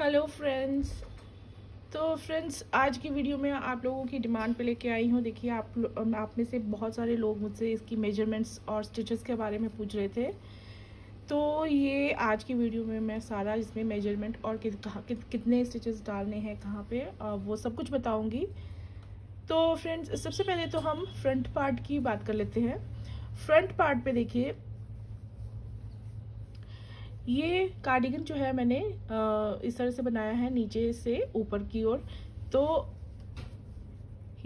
Hello friends तो friends आज की वीडियो में आप लोगों की डिमांड पे लेके आई हूँ। देखिए आप आप में से बहुत सारे लोग मुझसे इसकी मेजरमेंट्स और स्टिचेस के बारे में पूछ रहे थे। तो ये आज की वीडियो में मैं सारा इसमें मेज़रमेंट और कि, कि, कितने स्टिचेस डालने हैं कहाँ पे वो सब कुछ बताऊँगी। तो फ्रेंड्स सबसे पहले तो हम फ्रंट पार्ट की बात कर लेते हैं। फ्रंट पार्ट पे देखिए ये कार्डिगन जो है मैंने इस तरह से बनाया है नीचे से ऊपर की ओर। तो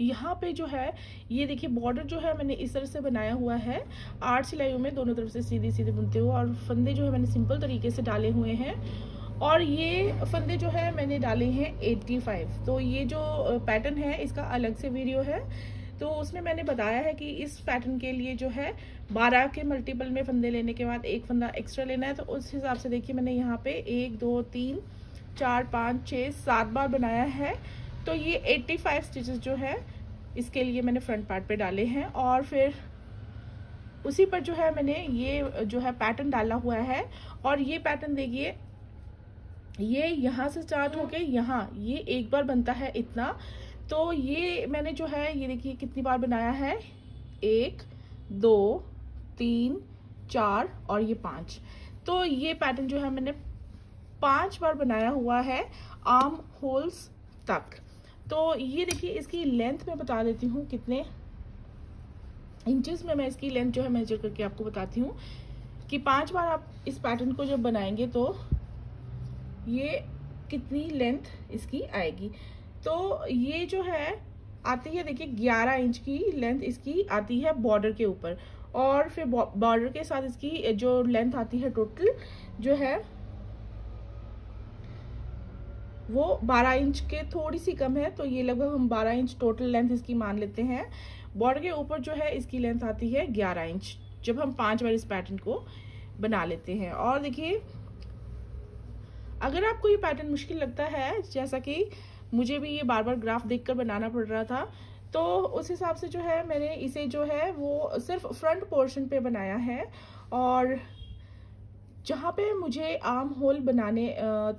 यहाँ पे जो है, ये देखिए बॉर्डर जो है मैंने इस तरह से बनाया हुआ है। आठ सिलाइयों में दोनों तरफ़ से सीधे सीधे बुनते हुए और फंदे जो है मैंने सिंपल तरीके से डाले हुए हैं। और ये फंदे जो है मैंने डाले हैं 85 तो ये जो पैटर्न है, इसका अलग से वीडियो है। तो उसमें मैंने बताया है कि इस पैटर्न के लिए जो है, बारह के मल्टीपल में फंदे लेने के बाद एक फंदा एक्स्ट्रा लेना है। तो उस हिसाब से देखिए, मैंने यहाँ पे एक, दो, तीन, चार, पाँच छः सात बार बनाया है। तो ये एट्टी फाइव स्टिचेस जो है, इसके लिए मैंने फ्रंट पार्ट पे डाले हैं। और फिर उसी पर जो है, मैंने ये जो है पैटर्न डाला हुआ है। और ये पैटर्न देखिए, ये यहाँ से स्टार्ट होके यहाँ, ये एक बार बनता है इतना। तो ये मैंने जो है, ये देखिए कितनी बार बनाया है। एक, दो, तीन, चार और ये पाँच। तो ये पैटर्न जो है मैंने पाँच बार बनाया हुआ है आर्म होल्स तक। तो ये देखिए, इसकी लेंथ में बता देती हूँ कितने इंचेस में मैं इसकी लेंथ जो है मेजर करके आपको बताती हूँ कि पाँच बार आप इस पैटर्न को जब बनाएँगे तो ये कितनी लेंथ इसकी आएगी। तो ये जो है, आती है देखिए 11 इंच की लेंथ इसकी आती है बॉर्डर के ऊपर। और फिर बॉर्डर के साथ इसकी जो लेंथ आती है टोटल जो है, वो 12 इंच के थोड़ी सी कम है तो ये लगभग हम 12 इंच टोटल लेंथ इसकी मान लेते हैं। बॉर्डर के ऊपर जो है इसकी लेंथ आती है 11 इंच, जब हम पाँच बार इस पैटर्न को बना लेते हैं। और देखिए, अगर आपको ये पैटर्न मुश्किल लगता है, जैसा कि मुझे भी ये बार बार ग्राफ देखकर बनाना पड़ रहा था। तो उस हिसाब से जो है, मैंने इसे जो है, वो सिर्फ़ फ्रंट पोर्शन पे बनाया है और जहाँ पे मुझे आर्म होल बनाने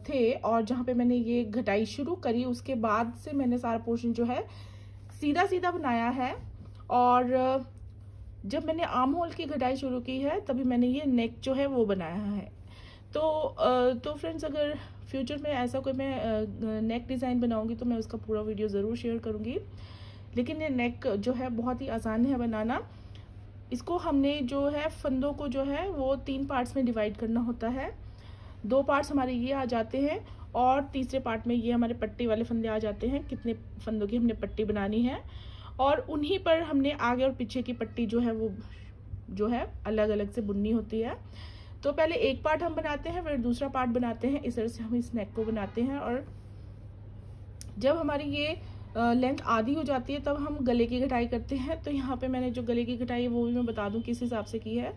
थे और जहाँ पे मैंने ये घटाई शुरू करी, उसके बाद से मैंने सारा पोर्शन जो है सीधा सीधा बनाया है और जब मैंने आर्म होल की घटाई शुरू की है, तभी मैंने ये नेक जो है, वो बनाया है। तो तो फ्रेंड्स अगर फ्यूचर में ऐसा कोई मैं नेक डिज़ाइन बनाऊँगी तो मैं उसका पूरा वीडियो ज़रूर शेयर करूँगी। लेकिन ये नेक जो है बहुत ही आसान है बनाना। इसको हमने जो है फंदों को जो है वो तीन पार्ट्स में डिवाइड करना होता है। दो पार्ट्स हमारे ये आ जाते हैं और तीसरे पार्ट में ये हमारे पट्टी वाले फंदे आ जाते हैं। कितने फंदों की हमने पट्टी बनानी है। और उन्हीं पर हमने आगे और पीछे की पट्टी जो है वो, जो है अलग अलग से बुननी होती है। तो पहले एक पार्ट हम बनाते हैं, फिर दूसरा पार्ट बनाते हैं। इस तरह से हम इस नेक को बनाते हैं और जब हमारी ये लेंथ आधी हो जाती है, तब हम गले की कटाई करते हैं। तो यहाँ पे मैंने जो गले की कटाई है, वो भी मैं बता दूँ किस हिसाब से की है।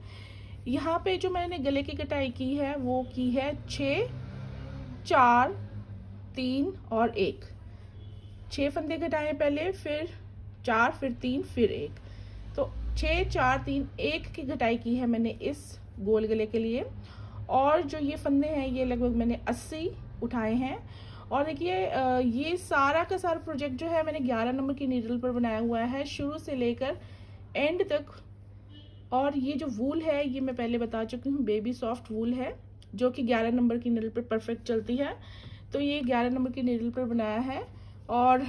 यहाँ पे जो मैंने गले की कटाई की है, वो की है छ, चार, तीन और एक। छह फंदे कटाए पहले, फिर चार, फिर तीन, फिर एक। तो छ, चार, तीन, एक की कटाई की है मैंने इस गोल गले के लिए। और जो ये फंदे हैं, ये लगभग मैंने 80 उठाए हैं। और देखिए ये सारा का सारा प्रोजेक्ट जो है, मैंने 11 नंबर की नीडल पर बनाया हुआ है शुरू से लेकर एंड तक। और ये जो वूल है, ये मैं पहले बता चुकी हूँ, बेबी सॉफ्ट वूल है, जो कि 11 नंबर की नीडल पर परफेक्ट चलती है। तो ये 11 नंबर की नीडल पर बनाया है। और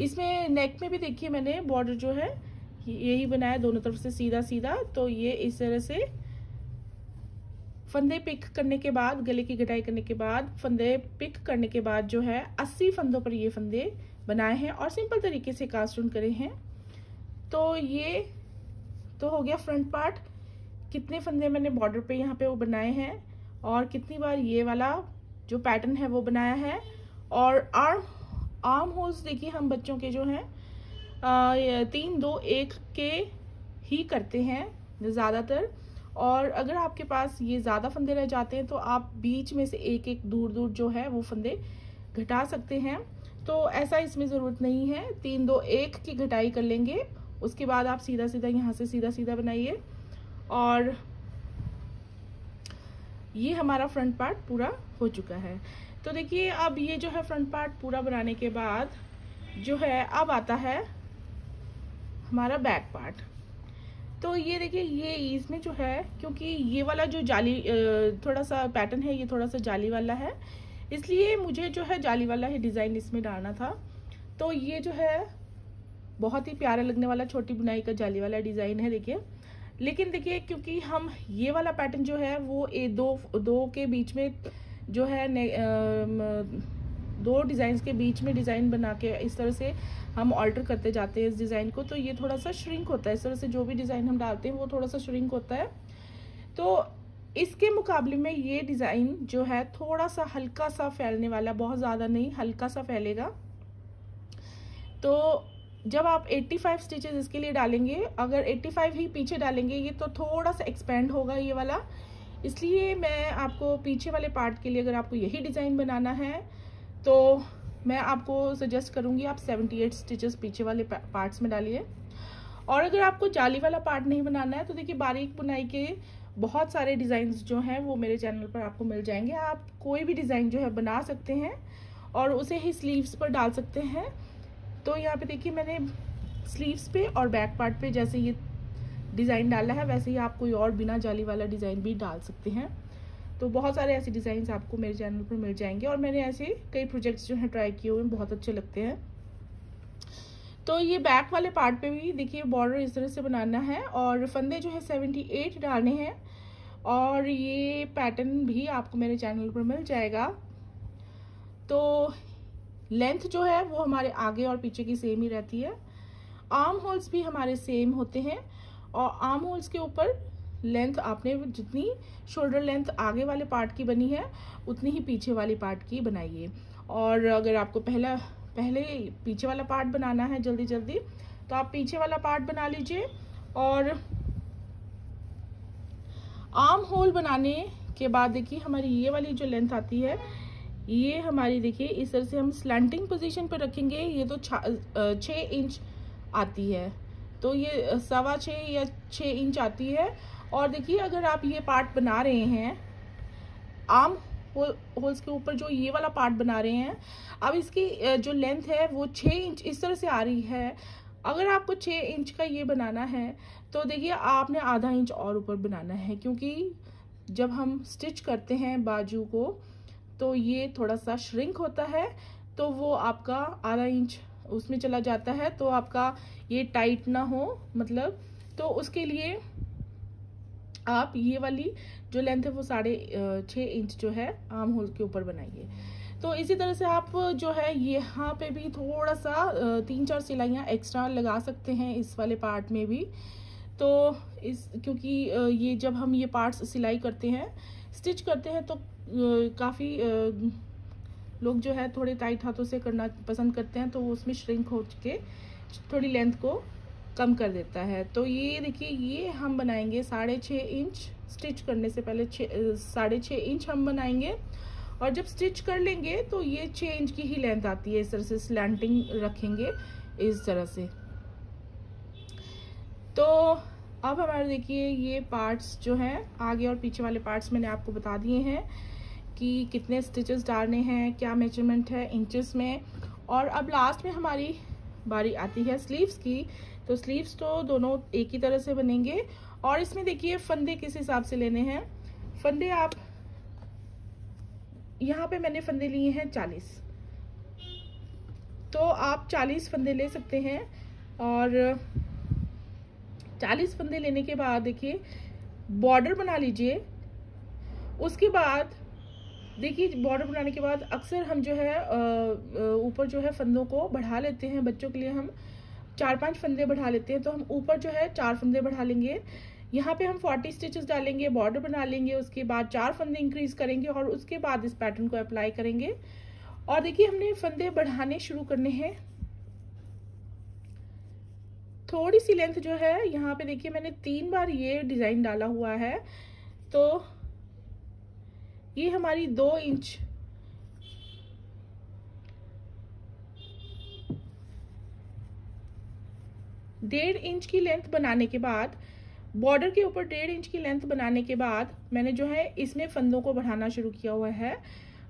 इसमें नेक में भी देखिए मैंने बॉर्डर जो है यही बनाया, दोनों तरफ़ से सीधा सीधा तो ये इस तरह से फंदे पिक करने के बाद, गले की कटाई करने के बाद, फंदे पिक करने के बाद जो है 80 फंदों पर ये फंदे बनाए हैं और सिंपल तरीके से कास्ट करे हैं। तो ये तो हो गया फ्रंट पार्ट कितने फंदे मैंने बॉर्डर पे यहाँ पे वो बनाए हैं और कितनी बार ये वाला जो पैटर्न है वो बनाया है। और आर्म आर्म होल्स देखिए हम बच्चों के जो हैं तीन, दो, एक के ही करते हैं ज़्यादातर। और अगर आपके पास ये ज़्यादा फंदे रह जाते हैं तो आप बीच में से एक एक दूर दूर जो है, वो फंदे घटा सकते हैं। तो ऐसा इसमें ज़रूरत नहीं है। तीन, दो, एक की घटाई कर लेंगे। उसके बाद आप सीधा सीधा यहाँ से सीधा सीधा बनाइए। और ये हमारा फ्रंट पार्ट पूरा हो चुका है। तो देखिए, अब ये जो है फ्रंट पार्ट पूरा बनाने के बाद जो है, अब आता है हमारा बैक पार्ट तो ये देखिए, ये इसमें जो है, क्योंकि ये वाला जो जाली थोड़ा सा पैटर्न है, ये थोड़ा सा जाली वाला है। इसलिए मुझे जो है जाली वाला ही डिज़ाइन इसमें डालना था। तो ये जो है, बहुत ही प्यारा लगने वाला छोटी बुनाई का जाली वाला डिज़ाइन है, देखिए। लेकिन देखिए, क्योंकि हम ये वाला पैटर्न जो है, वो ए, दो दो के बीच में जो है दो डिज़ाइन के बीच में डिज़ाइन बना के इस तरह से हम ऑल्टर करते जाते हैं इस डिज़ाइन को तो ये थोड़ा सा श्रिंक होता है। इस तरह से जो भी डिज़ाइन हम डालते हैं, वो थोड़ा सा श्रिंक होता है। तो इसके मुकाबले में ये डिज़ाइन जो है, थोड़ा सा हल्का सा फैलने वाला, बहुत ज़्यादा नहीं, हल्का सा फैलेगा। तो जब आप 85 स्टिचेस इसके लिए डालेंगे, अगर 85 ही पीछे डालेंगे, ये तो थोड़ा सा एक्सपेंड होगा ये वाला। इसलिए मैं आपको पीछे वाले पार्ट के लिए, अगर आपको यही डिज़ाइन बनाना है तो मैं आपको सजेस्ट करूँगी आप 78 स्टिचेस पीछे वाले पार्ट्स में डालिए। और अगर आपको जाली वाला पार्ट नहीं बनाना है तो देखिए बारीक बुनाई के बहुत सारे डिज़ाइन जो हैं, वो मेरे चैनल पर आपको मिल जाएँगे। आप कोई भी डिज़ाइन जो है बना सकते हैं और उसे ही स्लीव्स पर डाल सकते हैं। तो यहाँ पे देखिए मैंने स्लीव्स पे और बैक पार्ट पे जैसे ये डिज़ाइन डाला है, वैसे ही आप कोई और बिना जाली वाला डिज़ाइन भी डाल सकते हैं। तो बहुत सारे ऐसे डिज़ाइन आपको मेरे चैनल पर मिल जाएँगे और मैंने ऐसे कई प्रोजेक्ट्स जो हैं ट्राई किए हुए बहुत अच्छे लगते हैं। तो ये बैक वाले पार्ट पे भी देखिए बॉर्डर इस तरह से बनाना है और फंदे जो है सेवेंटी एट डालने हैं और ये पैटर्न भी आपको मेरे चैनल पर मिल जाएगा। तो लेंथ जो है वो हमारे आगे और पीछे की सेम ही रहती है। आर्म होल्स भी हमारे सेम होते हैं और आर्म होल्स के ऊपर लेंथ आपने जितनी शोल्डर लेंथ आगे वाले पार्ट की बनी है, उतनी ही पीछे वाली पार्ट की बनाइए। और अगर आपको पहला, पहले पीछे वाला पार्ट बनाना है जल्दी जल्दी तो आप पीछे वाला पार्ट बना लीजिए। और आर्म होल बनाने के बाद देखिए हमारी ये वाली जो लेंथ आती है, ये हमारी देखिए इस तरह से हम स्लैंटिंग पोजीशन पर रखेंगे, ये तो छः इंच आती है। तो ये सवा छः या छः इंच आती है। और देखिए, अगर आप ये पार्ट बना रहे हैं, आम होल होल्स के ऊपर जो ये वाला पार्ट बना रहे हैं, अब इसकी जो लेंथ है, वो छः इंच इस तरह से आ रही है। अगर आपको छः इंच का ये बनाना है तो देखिए, आपने आधा इंच और ऊपर बनाना है, क्योंकि जब हम स्टिच करते हैं बाजू को तो ये थोड़ा सा श्रिंक होता है तो वो आपका आधा इंच उसमें चला जाता है तो आपका ये टाइट ना हो मतलब तो उसके लिए आप ये वाली जो लेंथ है वो साढ़े छः इंच जो है आम होल के ऊपर बनाइए। तो इसी तरह से आप जो है यहाँ पे भी थोड़ा सा तीन चार सिलाइयाँ एक्स्ट्रा लगा सकते हैं इस वाले पार्ट में भी। तो इस, क्योंकि ये जब हम ये पार्ट्स सिलाई करते हैं स्टिच करते हैं तो काफ़ी लोग जो है थोड़े टाइट हाथों से करना पसंद करते हैं तो उसमें श्रिंक हो के थोड़ी लेंथ को कम कर देता है। तो ये देखिए, ये हम बनाएँगे साढ़े छः इंच स्टिच करने से पहले साढ़े छः इंच हम बनाएँगे। और जब स्टिच कर लेंगे तो ये छः इंच की ही लेंथ आती है। इस तरह से स्लैंटिंग रखेंगे इस तरह से। तो अब हमारे देखिए, ये पार्ट्स जो हैं, आगे और पीछे वाले पार्ट्स मैंने आपको बता दिए हैं कि कितने स्टिचेस डालने हैं, क्या मेज़रमेंट है इंचेस में। और अब लास्ट में हमारी बारी आती है स्लीव्स की तो स्लीव्स तो दोनों एक ही तरह से बनेंगे। और इसमें देखिए, फंदे किस हिसाब से लेने हैं। फंदे आप, यहाँ पे मैंने फंदे लिए हैं चालीस। तो आप चालीस फंदे ले सकते हैं। और चालीस फंदे लेने के बाद देखिए बॉर्डर बना लीजिए। उसके बाद देखिए बॉर्डर बनाने के बाद अक्सर हम जो है ऊपर जो है फंदों को बढ़ा लेते हैं। बच्चों के लिए हम चार पाँच फंदे बढ़ा लेते हैं तो हम ऊपर जो है चार फंदे बढ़ा लेंगे। यहाँ पे हम 40 स्टिचेस डालेंगे, बॉर्डर बना लेंगे, उसके बाद चार फंदे इंक्रीज करेंगे और उसके बाद इस पैटर्न को अप्लाई करेंगे। और देखिए, हमने फंदे बढ़ाने शुरू करने हैं। थोड़ी सी लेंथ जो है, यहाँ पे देखिए, मैंने तीन बार ये डिज़ाइन डाला हुआ है। तो ये हमारी दो इंच डेढ़ इंच की लेंथ बनाने के बाद, बॉर्डर के ऊपर डेढ़ इंच की लेंथ बनाने के बाद मैंने जो है इसमें फंदों को बढ़ाना शुरू किया हुआ है।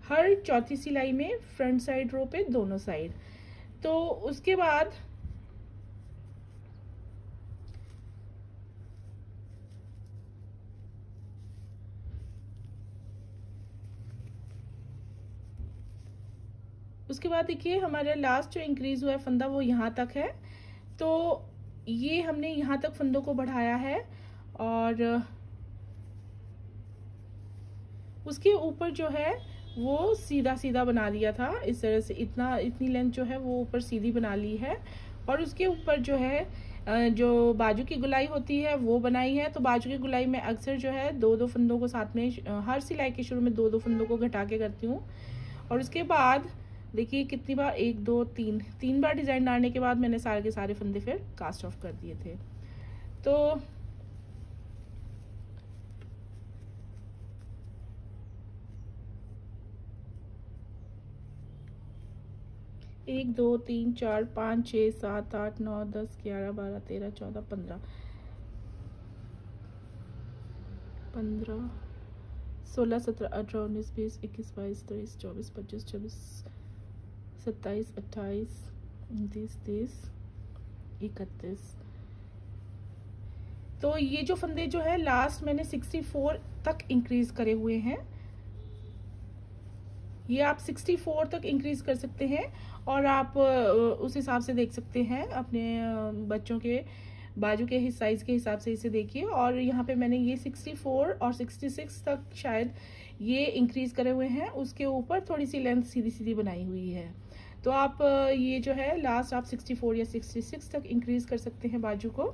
हर चौथी सिलाई में फ्रंट साइड रो पे, दोनों साइड। तो उसके बाद उसके बाद देखिए हमारा लास्ट जो इंक्रीज हुआ है फंदा वो यहाँ तक है। तो ये हमने यहाँ तक फंदों को बढ़ाया है और उसके ऊपर जो है वो सीधा सीधा बना लिया था। इस तरह से इतना, इतनी लेंथ जो है वो ऊपर सीधी बना ली है। और उसके ऊपर जो है जो बाजू की गुलाई होती है, वो बनाई है। तो बाजू की गुलाई में अक्सर जो है दो दो फंदों को साथ में हर सिलाई के शुरू में दो दो फंदों को घटा के करती हूँ। और उसके बाद देखिए कितनी बार, एक, दो, तीन तीन बार डिज़ाइन डालने के बाद मैंने सारे के सारे फंदे फिर कास्ट ऑफ़ कर दिए थे। तो एक, दो, तीन, चार, पाँच छः सात, आठ, नौ, दस, ग्यारह, बारह, तेरह, चौदह, पंद्रह। पंद्रह, सोलह, सत्रह, अठारह, उन्नीस, बीस, इक्कीस, बाईस, तेईस, चौबीस, पच्चीस, छब्बीस सत्ताईस, अट्ठाईस, उनतीस, तीस, इकतीस। तो ये जो फंदे जो है लास्ट मैंने सिक्सटी फोर तक इंक्रीज करे हुए हैं। ये आप 64 तक इंक्रीज कर सकते हैं और आप उस हिसाब से देख सकते हैं अपने बच्चों के, बाजू के साइज़ के हिसाब से इसे देखिए। और यहाँ पे मैंने ये 64 और 66 तक शायद ये इंक्रीज करे हुए हैं। उसके ऊपर थोड़ी सी लेंथ सीधी सीधी बनाई हुई है। तो आप ये जो है लास्ट आप 64 या 66 तक इंक्रीज कर सकते हैं बाजू को।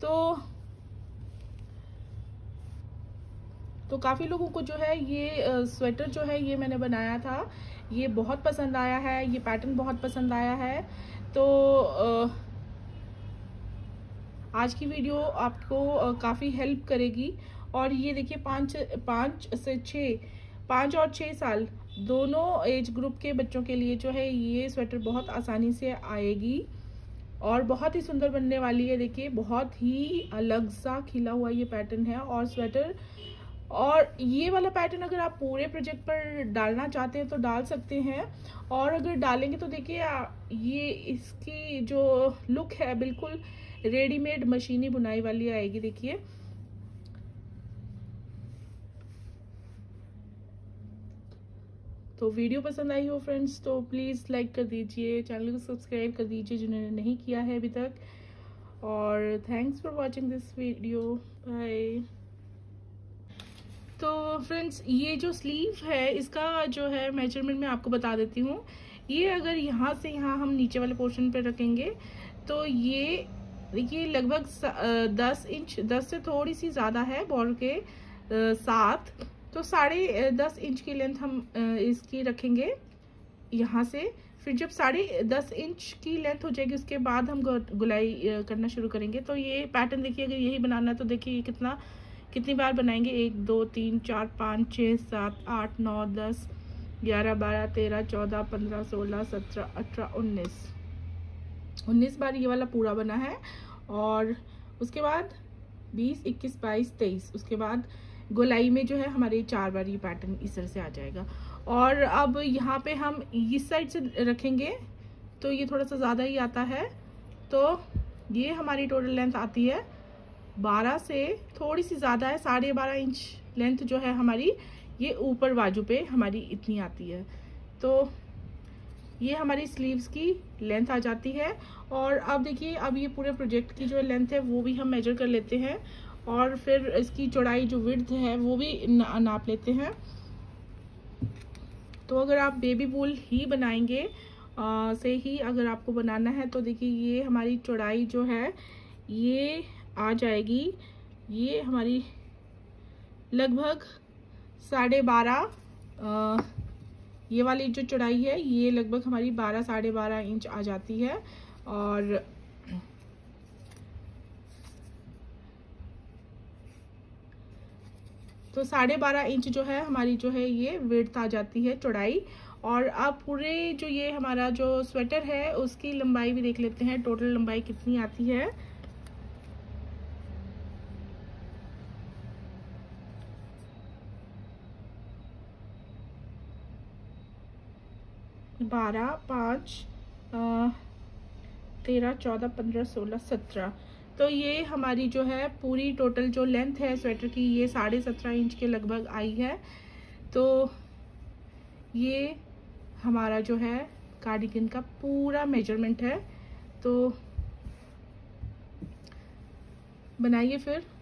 तो तो काफ़ी लोगों को जो है ये स्वेटर जो है ये मैंने बनाया था। ये बहुत पसंद आया है, ये पैटर्न बहुत पसंद आया है। तो आज की वीडियो आपको काफ़ी हेल्प करेगी। और ये देखिए, पाँच पाँच से छः पाँच और छः साल दोनों एज ग्रुप के बच्चों के लिए जो है ये स्वेटर बहुत आसानी से आएगी और बहुत ही सुंदर बनने वाली है। देखिए, बहुत ही अलग सा खिला हुआ ये पैटर्न है और स्वेटर और ये वाला पैटर्न अगर आप पूरे प्रोजेक्ट पर डालना चाहते हैं तो डाल सकते हैं। और अगर डालेंगे तो देखिए ये इसकी जो लुक है, बिल्कुल रेडीमेड मशीनी बुनाई वाली आएगी। देखिए तो वीडियो पसंद आई हो फ्रेंड्स तो प्लीज़ लाइक कर दीजिए चैनल को सब्सक्राइब कर दीजिए जिन्होंने नहीं किया है अभी तक। और thanks for watching this video bye तो फ्रेंड्स ये जो स्लीव है, इसका जो है मेज़रमेंट मैं आपको बता देती हूँ। ये अगर यहाँ से यहाँ हम नीचे वाले पोर्शन पर रखेंगे तो ये देखिए लगभग दस इंच दस से थोड़ी सी ज़्यादा है बॉर्डर के साथ। तो साढ़े दस इंच की लेंथ हम इसकी रखेंगे यहाँ से। फिर जब साढ़े दस इंच की लेंथ हो जाएगी, उसके बाद हम गुलाई करना शुरू करेंगे। तो ये पैटर्न देखिए, अगर यही बनाना है तो देखिए ये कितना, कितनी बार बनाएँगे? एक, दो, तीन, चार, पाँच, छः, सात, आठ, नौ, दस, ग्यारह, बारह, तेरह, चौदह, पंद्रह, सोलह, सत्रह, अठारह, उन्नीस। उन्नीस बार ये वाला पूरा बना है। और उसके बाद बीस, इक्कीस, बाईस, तेईस। उसके बाद गोलाई में जो है हमारे चार बार ये पैटर्न इस तरह से आ जाएगा। और अब यहाँ पे हम इस साइड से रखेंगे तो ये थोड़ा सा ज़्यादा ही आता है। तो ये हमारी टोटल लेंथ आती है बारह से, थोड़ी सी ज़्यादा है, साढ़े बारह इंच लेंथ जो है हमारी, ये ऊपर बाजू पे हमारी इतनी आती है। तो ये हमारी स्लीव्स की लेंथ आ जाती है। और अब देखिए, अब ये पूरे प्रोजेक्ट की जो लेंथ है, वो भी हम मेजर कर लेते हैं। और फिर इसकी चौड़ाई जो विर्थ है वो भी नाप लेते हैं। तो अगर आप बेबी बुल ही बनाएँगे आ, से ही अगर आपको बनाना है तो देखिए ये हमारी चौड़ाई जो है ये आ जाएगी। ये हमारी लगभग साढ़े बारह ये वाली जो चौड़ाई है ये लगभग हमारी बारह साढ़े बारह इंच आ जाती है। और तो साढ़े बारह इंच जो है, हमारी जो है ये विर्थ आ जाती है चौड़ाई। और अब पूरे जो ये हमारा जो स्वेटर है, उसकी लंबाई भी देख लेते हैं टोटल लंबाई कितनी आती है। बारह, पाँच तेरह, चौदह, पंद्रह, सोलह, सत्रह। तो ये हमारी जो है पूरी टोटल जो लेंथ है स्वेटर की, ये साढ़े सत्रह इंच के लगभग आई है। तो ये हमारा जो है कार्डिगन का पूरा मेज़रमेंट है। तो बनाइए फिर।